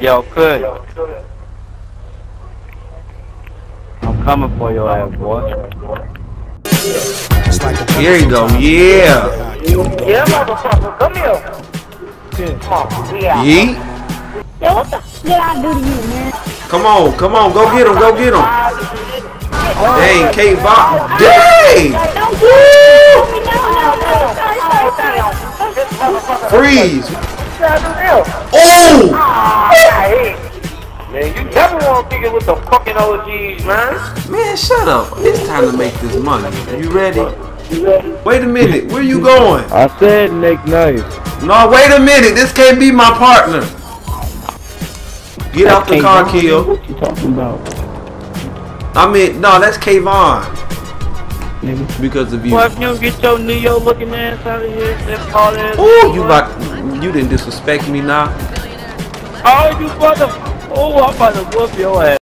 Yo, good. I'm coming for your ass, boy. Here you go, yeah. Yeah, motherfucker, come here. Come on, we Yo, what the did I do to you, man? Come on, come on, go get him, go get him. Dang. Kayvon. Dang. Freeze. Oh! Oh. Man, you never want to kick with the fucking OGs, man. Man, shut up. It's time to make this money. Are you ready? Wait a minute. Where you going? I said make Nice. No, wait a minute. This can't be my partner. Get out the car, kill. What you talking about, I mean, no, that's Kayvon. nigga? Because of you. Boy, if you don't get your Neo looking ass out of here, that's all that. Oh, you about you didn't disrespect me now. Oh, you brother. Oh, I'm about to whoop your ass.